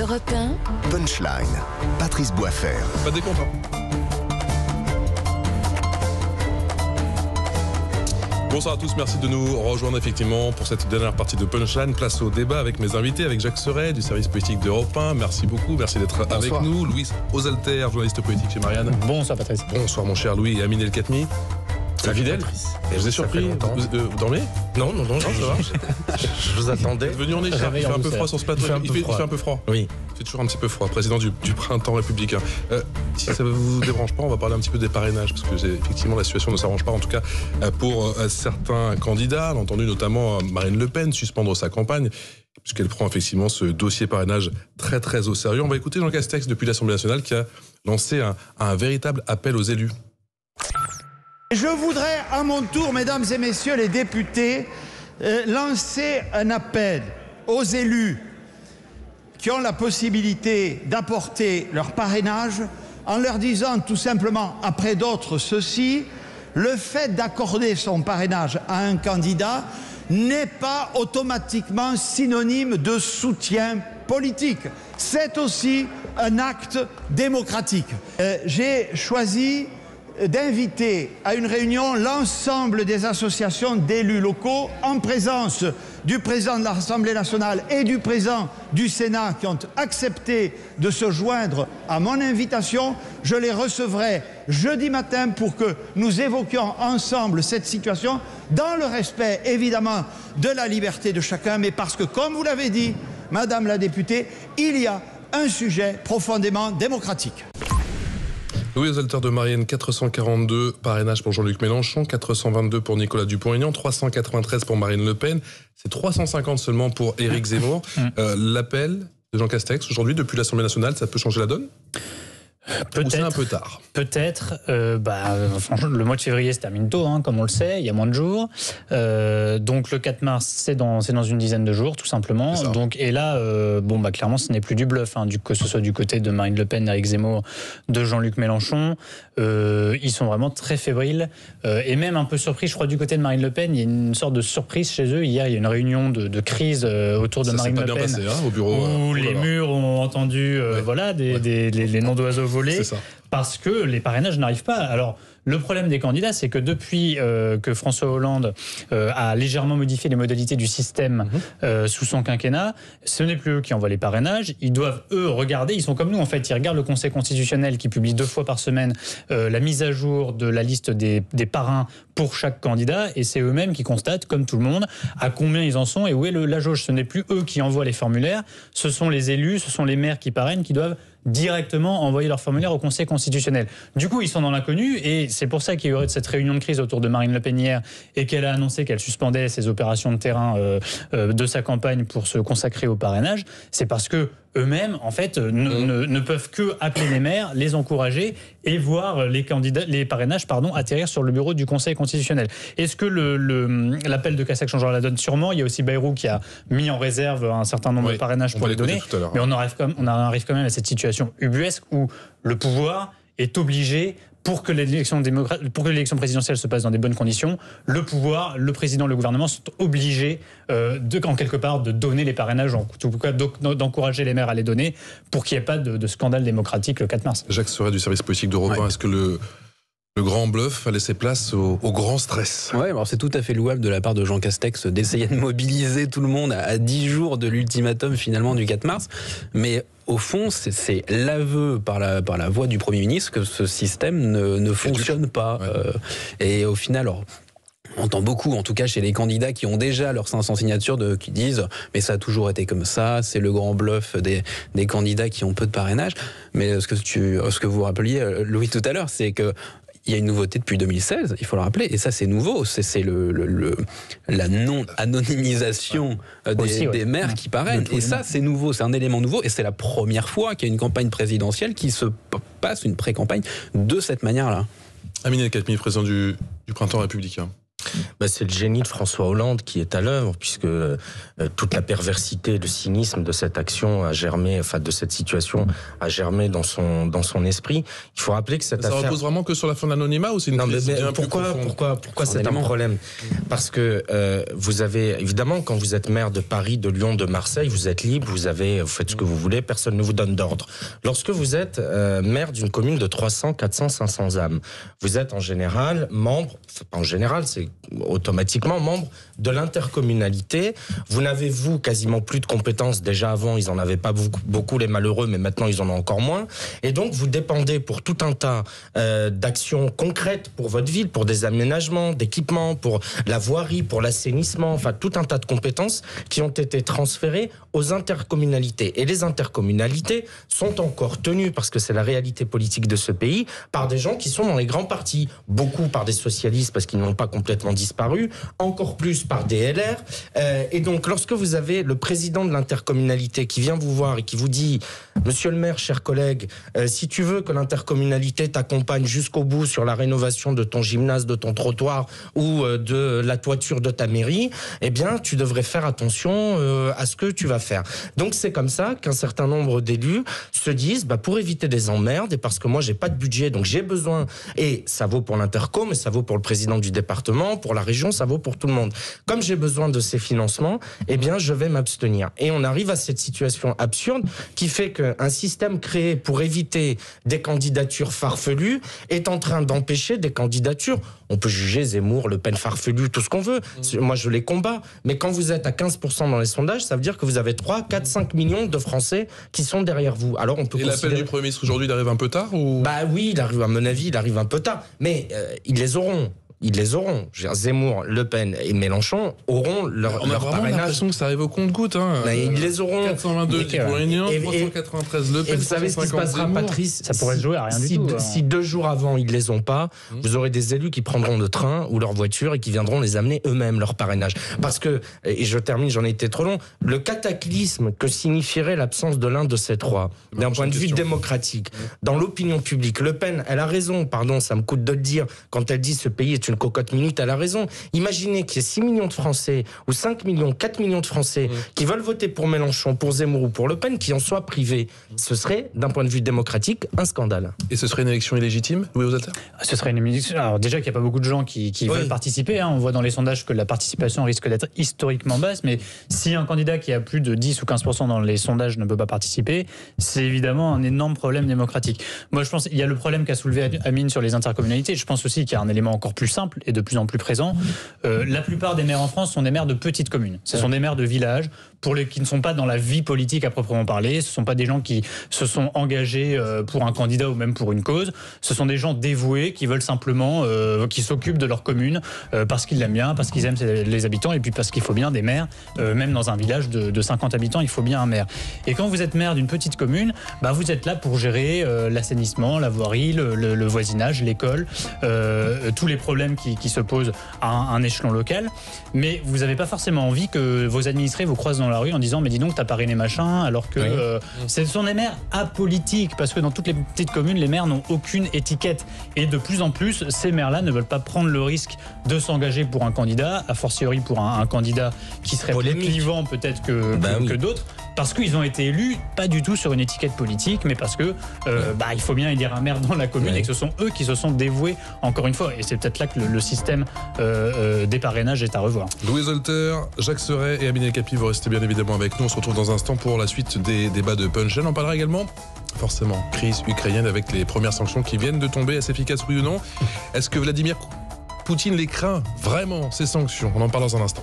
Europe 1. Punchline. Patrice Boisfer. Pas décontent. Bonsoir à tous, merci de nous rejoindre effectivement pour cette dernière partie de Punchline. Place au débat avec mes invités, avec Jacques Serret du service politique d'Europe 1. Merci beaucoup, merci d'être avec nous. Louis Osalter, journaliste politique chez Marianne. Bonsoir Patrice. Bonsoir mon cher Louis et Amine El Khatmi. Fidèle. Et je vous ai surpris. Vous, euh, vous dormez Non, non, non, ça va je vous attendais. Vous êtes venu en écharpe, il fait un peu froid sur ce plateau. Il fait un peu il froid. fait un peu froid. Oui. Il fait toujours un petit peu froid, président du, du printemps républicain. Euh, si ça ne vous dérange pas, on va parler un petit peu des parrainages, parce que effectivement la situation ne s'arrange pas, en tout cas euh, pour euh, certains candidats. On a entendu notamment Marine Le Pen suspendre sa campagne, puisqu'elle prend effectivement ce dossier parrainage très très au sérieux. On va écouter Jean Castex depuis l'Assemblée nationale qui a lancé un, un véritable appel aux élus. Je voudrais à mon tour, mesdames et messieurs les députés, euh, lancer un appel aux élus qui ont la possibilité d'apporter leur parrainage en leur disant tout simplement, après d'autres, ceci, le fait d'accorder son parrainage à un candidat n'est pas automatiquement synonyme de soutien politique. C'est aussi un acte démocratique. Euh, J'ai choisi d'inviter à une réunion l'ensemble des associations d'élus locaux en présence du président de l'Assemblée nationale et du président du Sénat qui ont accepté de se joindre à mon invitation. Je les recevrai jeudi matin pour que nous évoquions ensemble cette situation dans le respect évidemment de la liberté de chacun, mais parce que, comme vous l'avez dit, Madame la députée, il y a un sujet profondément démocratique. Louis Osalter de Marianne, 442 parrainages pour Jean-Luc Mélenchon, 422 pour Nicolas Dupont-Aignan, 393 pour Marine Le Pen, c'est 350 seulement pour Éric Zemmour. Euh, L'appel de Jean Castex aujourd'hui depuis l'Assemblée nationale, ça peut changer la donne? C'est un Peut-être. peu tard Peut-être. euh, bah, le mois de février se termine tôt, hein, comme on le sait. Il y a moins de jours. Euh, donc le 4 mars, c'est dans, c'est dans une dizaine de jours, tout simplement. Donc et là, euh, bon, bah clairement, ce n'est plus du bluff, hein, du, que ce soit du côté de Marine Le Pen, d'Éric Zemmour, de Jean-Luc Mélenchon. Ils sont vraiment très fébriles et même un peu surpris. Je crois du côté de Marine Le Pen, il y a une sorte de surprise chez eux. Hier, il y a une réunion de, de crise autour de Ça s'est Marine Le bien Pen. passé hein, au bureau. où les murs ont entendu Ouais. voilà, des, Ouais. des- les, les noms d'oiseaux volés Parce que les parrainages n'arrivent pas. Alors, le problème des candidats, c'est que depuis euh, que François Hollande euh, a légèrement modifié les modalités du système Mhm. euh, sous son quinquennat, ce n'est plus eux qui envoient les parrainages. Ils doivent, eux, regarder. Ils sont comme nous, en fait. Ils regardent le Conseil constitutionnel qui publie deux fois par semaine la mise à jour de la liste des, des parrains pour chaque candidat. Et c'est eux-mêmes qui constatent, comme tout le monde, à combien ils en sont et où est le, la jauge. Ce n'est plus eux qui envoient les formulaires. Ce sont les élus, ce sont les maires qui parrainent, qui doivent directement envoyer leur formulaire au Conseil constitutionnel. Du coup, ils sont dans l'inconnu et c'est pour ça qu'il y aurait cette réunion de crise autour de Marine Le Pen hier et qu'elle a annoncé qu'elle suspendait ses opérations de terrain euh, euh, de sa campagne pour se consacrer au parrainage. C'est parce que eux-mêmes, en fait, euh, ne, Mmh. ne- ne peuvent que appeler les maires, les encourager et voir les candidats, les parrainages, pardon, atterrir sur le bureau du Conseil constitutionnel. Est-ce que le- le- l'appel de Cassac changera la donne? Sûrement. Il y a aussi Bayrou qui a mis en réserve un certain nombre Oui, de parrainages pour les donner. Mais on arrive, quand même, on arrive quand même à cette situation ubuesque où le pouvoir est obligé, pour que l'élection démocra- pour que l'élection présidentielle se passe dans des bonnes conditions, le pouvoir, le président, le gouvernement sont obligés, euh, de, en quelque part, de donner les parrainages, en tout cas d'encourager les maires à les donner, pour qu'il n'y ait pas de, de scandale démocratique le 4 mars. Jacques Serret du service politique d'Europe 1, est-ce que le, le grand bluff a laissé place au, au grand stress? Ouais, alors c'est tout à fait louable de la part de Jean Castex d'essayer de mobiliser tout le monde à, à 10 jours de l'ultimatum finalement du 4 mars. Mais au fond, c'est- l'aveu par la, par la voix du Premier ministre que ce système ne, ne fonctionne pas. Ouais. Euh, et au final, alors, on entend beaucoup, en tout cas chez les candidats qui ont déjà leurs 500 signatures, de, qui disent mais ça a toujours été comme ça, c'est le grand bluff des, des candidats qui ont peu de parrainage. Mais ce que, tu, ce que vous rappeliez, euh, Louis, tout à l'heure, c'est que il y a une nouveauté depuis 2016, il faut le rappeler, et ça c'est nouveau, c'est c'est le, le- le- la non-anonymisation euh, des, Aussi, ouais. des maires qui parrainent. Et ça c'est nouveau, c'est un élément nouveau, et c'est la première fois qu'il y a une campagne présidentielle qui se passe, une pré-campagne, de cette manière-là. Amine El Khatmi, président du, du printemps républicain. Bah, C'est le génie de François Hollande qui est à l'œuvre, puisque euh, toute la perversité, le cynisme de cette action a germé, enfin de cette situation a germé dans son dans son esprit. Il faut rappeler que cette Ça affaire. repose vraiment que sur la fin de l'anonymat ou c'est une Non, mais, crise mais pourquoi, pourquoi, pourquoi c'est un problème? Parce que euh, vous avez, évidemment, quand vous êtes maire de Paris, de Lyon, de Marseille, vous êtes libre, vous avez, vous faites ce que vous voulez, personne ne vous donne d'ordre. Lorsque vous êtes euh, maire d'une commune de 300, 400, 500 âmes, vous êtes en général membre, enfin, pas en général, c'est automatiquement membre de l'intercommunalité. Vous n'avez, vous, quasiment plus de compétences. Déjà avant, ils en avaient pas beaucoup, beaucoup, les malheureux, mais maintenant, ils en ont encore moins. Et donc, vous dépendez pour tout un tas euh, d'actions concrètes pour votre ville, pour des aménagements, d'équipements, pour la voirie, pour l'assainissement, enfin, tout un tas de compétences qui ont été transférées aux intercommunalités. Et les intercommunalités sont encore tenues, parce que c'est la réalité politique de ce pays, par des gens qui sont dans les grands partis. Beaucoup par des socialistes, parce qu'ils n'ont pas complètement disparu, encore plus par des LR. Euh, et donc, lorsque vous avez le président de l'intercommunalité qui vient vous voir et qui vous dit, Monsieur le maire, chers collègues, euh, si tu veux que l'intercommunalité t'accompagne jusqu'au bout sur la rénovation de ton gymnase, de ton trottoir ou euh, de la toiture de ta mairie, eh bien, tu devrais faire attention euh, à ce que tu vas faire. Donc, c'est comme ça qu'un certain nombre d'élus se disent, bah, pour éviter des emmerdes et parce que moi, j'ai pas de budget, donc j'ai besoin, et ça vaut pour l'intercom, mais ça vaut pour le président du département, pour la région, ça vaut pour tout le monde. Comme j'ai besoin de ces financements, eh bien, je vais m'abstenir. Et on arrive à cette situation absurde qui fait qu'un système créé pour éviter des candidatures farfelues est en train d'empêcher des candidatures. On peut juger Zemmour, Le Pen farfelu, tout ce qu'on veut. Moi, je les combats. Mais quand vous êtes à 15% dans les sondages, ça veut dire que vous avez 3, 4, 5 millions de Français qui sont derrière vous. Alors, on peut Et l'appel du Premier ministre aujourd'hui, il arrive un peu tard ou? Bah oui, il arrive, à mon avis, il arrive un peu tard. Mais euh, ils les auront. Ils les auront. Je veux dire, Zemmour, Le Pen et Mélenchon auront leur, On a leur vraiment parrainage. l'impression que ça arrive au compte-goutte. Hein. Mais ils les auront. 422 Et- Dupont-Aignan, et- et- 393 Le Pen, Et vous savez ce qui se 350 passera, Zemmour. Patrice? Ça pourrait si- se jouer à rien du si, tout, de- hein. si deux jours avant ils les ont pas, Mmh. vous aurez des élus qui prendront le train ou leur voiture et qui viendront les amener eux-mêmes leur parrainage. Parce que, et je termine, j'en ai été trop long, le cataclysme que signifierait l'absence de l'un de ces trois, Ma d'un point de vue démocratique, dans l'opinion publique, Le Pen, elle a raison, pardon, ça me coûte de le dire, quand elle dit ce pays est une cocotte minute, elle a raison. Imaginez qu'il y ait 6 millions de Français, ou 5 millions, 4 millions de Français, Mmh. qui veulent voter pour Mélenchon, pour Zemmour ou pour Le Pen, qui en soient privés. Ce serait, d'un point de vue démocratique, un scandale. Et ce serait une élection illégitime, Louis Osalter Ce serait une émission. Alors déjà qu'il n'y a pas beaucoup de gens qui, qui Oui. veulent participer. hein. On voit dans les sondages que la participation risque d'être historiquement basse. Mais si un candidat qui a plus de 10 ou 15% dans les sondages ne peut pas participer, c'est évidemment un énorme problème démocratique. Moi, je pense qu'il y a le problème qu'a soulevé Amine sur les intercommunalités. Je pense aussi qu'il y a un élément encore plus simple et de plus en plus présent. Euh, la plupart des maires en France sont des maires de petites communes. Ce sont des maires de villages pour les qui ne sont pas dans la vie politique à proprement parler. Ce ne sont pas des gens qui se sont engagés euh, pour un candidat ou même pour une cause. Ce sont des gens dévoués qui veulent simplement, euh, qui s'occupent de leur commune euh, parce qu'ils l'aiment bien, parce qu'ils aiment les habitants et puis parce qu'il faut bien des maires. Euh, même dans un village de, de 50 habitants, il faut bien un maire. Et quand vous êtes maire d'une petite commune, bah, vous êtes là pour gérer l'assainissement, la voirie, le, le- le voisinage, l'école, tous les problèmes qui, qui se posent à un, un échelon local. Mais vous n'avez pas forcément envie que vos administrés vous croisent dans la rue en disant mais dis donc t'as parrainé machin alors que Oui. euh, ce sont des maires apolitiques parce que dans toutes les petites communes les maires n'ont aucune étiquette et de plus en plus ces maires-là ne veulent pas prendre le risque de s'engager pour un candidat a fortiori pour un, un candidat qui serait plus clivant peut-être que, Bah que, oui. que d'autres parce qu'ils ont été élus pas du tout sur une étiquette politique mais parce que euh, bah, il faut bien élire un maire dans la commune Ouais. et que ce sont eux qui se sont dévoués encore une fois et c'est peut-être là que le, le système euh, euh, des parrainages est à revoir. Louis Holter, Jacques Serret et Amine Capi, vous restez bien évidemment avec nous. On se retrouve dans un instant pour la suite des débats de Punchline. On parlera également, forcément, crise ukrainienne avec les premières sanctions qui viennent de tomber. Est-ce efficace, oui ou non? Est-ce que Vladimir Poutine les craint vraiment, ces sanctions? On en parle dans un instant.